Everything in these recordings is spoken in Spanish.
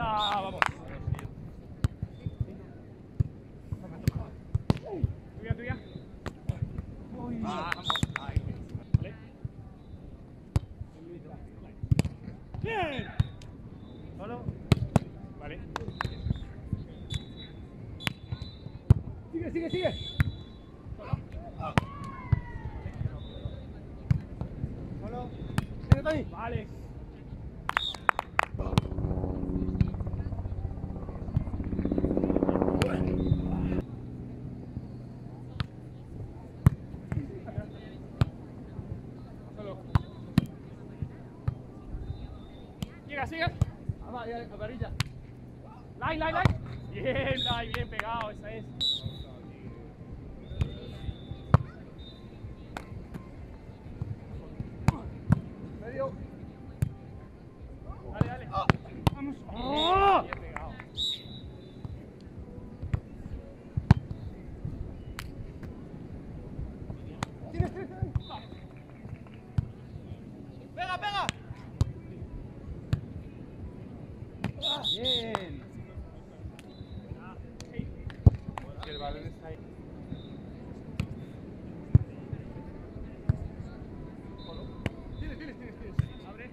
Esa, vamos. Tuya, tuya. Vamos. Ahí. Vale. Bien. Solo. Vale. Sigue, sigue, sigue. Solo. Sigue, Tony. Vale. Solo. Llega, sigue. Vamos, a. Line, line, line. Bien, line, bien pegado, esa es. Medio. Dale, dale. Vamos. ¡Oh! Bien pegado. Tienes, tienes, tienes. Pega, pega. Bien. Que el balón está ahí. Tienes, tienes, tienes, tienes. Abre. Line.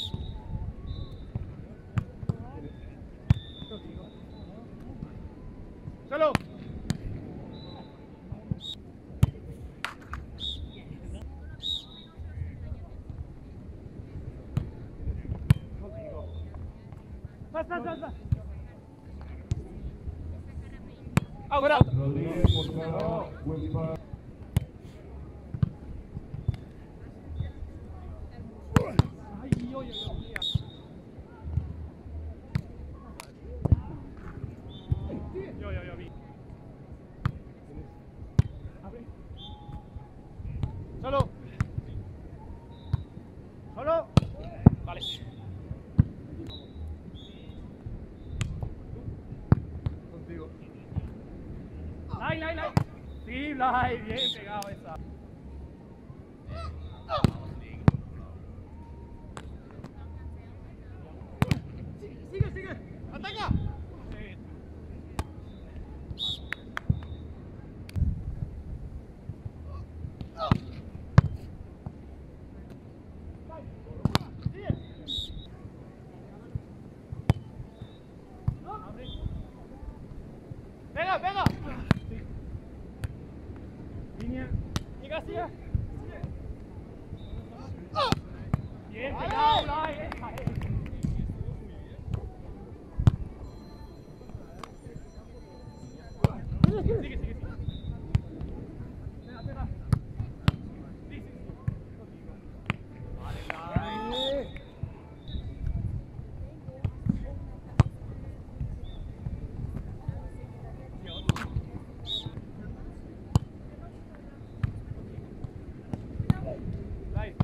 ¡Ahora! Rodríguez, Porcada, Huelpa. ¡Ay, yo, yo, yo! Yo, yo, yo, vi. Abre. ¡Solo! ¡Solo! Vale. Contigo. ¡Lai, lai, lai! Sí, Blay, bien pegado esa. Sigue, sigue. Ataca. Sí. Pega, pega. Línea. Llega, sigue. Bien pegado, Blay. esa es. Sigue, sigue, sigue. Pega, pega. Sí, sí, sí. Vale, Blay. Blay.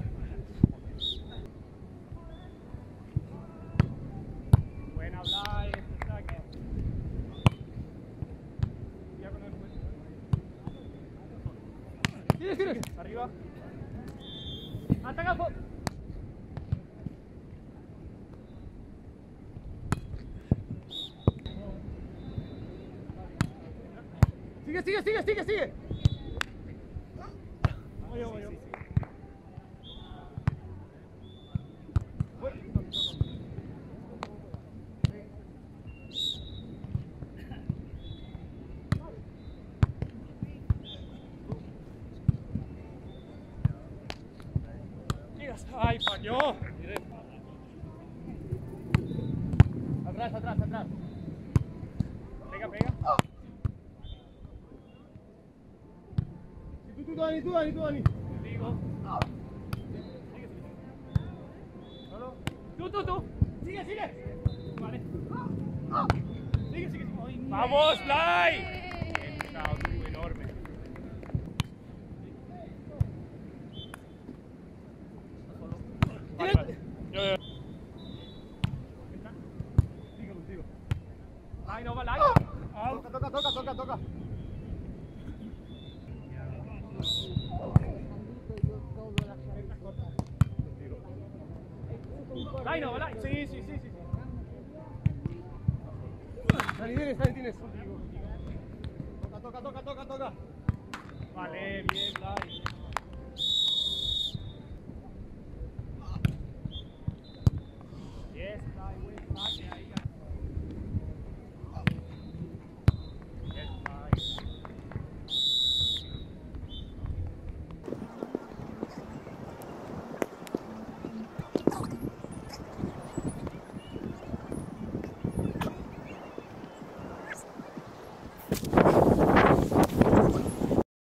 Buena, Blay. Este saque. Ya con el juez. Tienes, tienes. Arriba. Ataca, Sigue, sigue, sigue, sigue, sigue. Voy yo, voy. Ay, falló. Atrás, atrás, atrás. Pega, pega. Tú, tú, Dani, tú, Dani, tú, Dani. Digo. Sigue, sigue. Solo. Tú, tú, tú. Sigue, sigue. Vale. Sigue, sigue, sigue. ¡Vamos, Fly! Bien pisado, tú, enorme. Vale, Line over, line. Out. Toca, toca, toca, toca, toca. Line over, line. Sí, sí, sí, sí. Dani, tienes, Dani, tienes. Toca, toca, toca, toca, toca. Vale, bien, Fly.